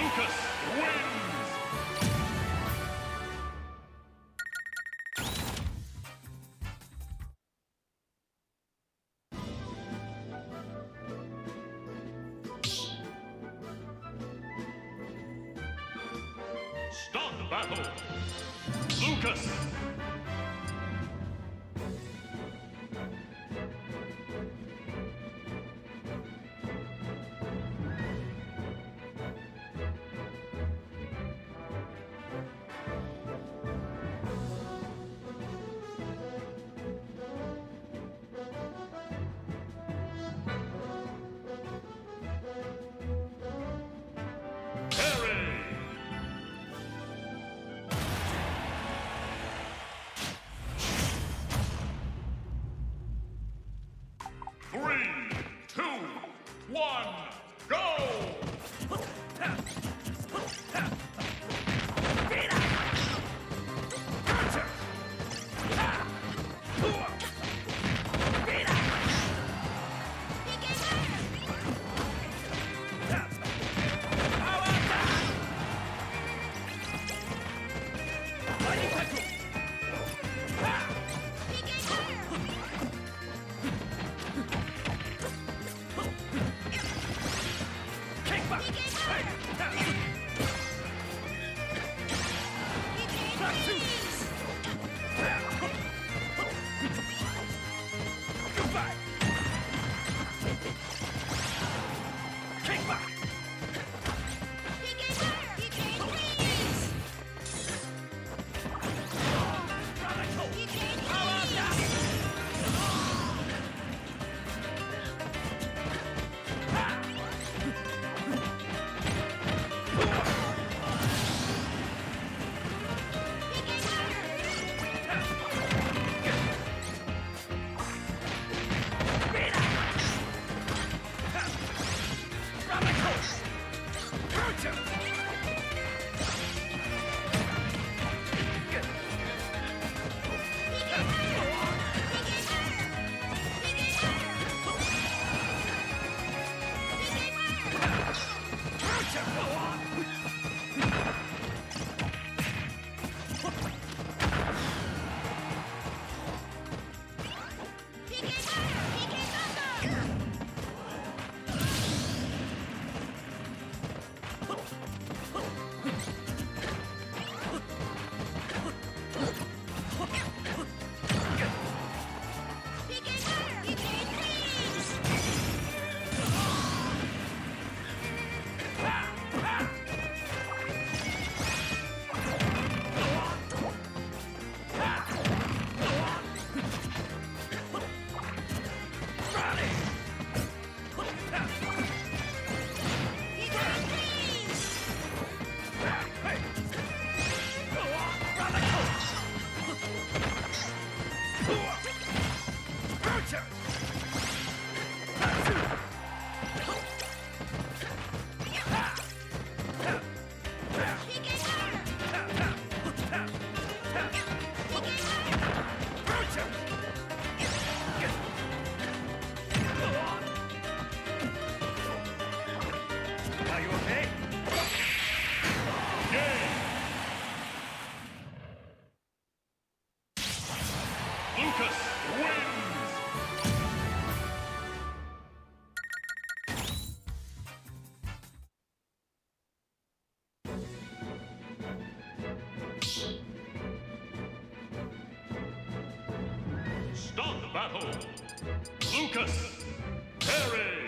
Lucas wins! Start the battle! Lucas! Lucas wins! Start the battle! Lucas! Harry!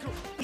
Deku!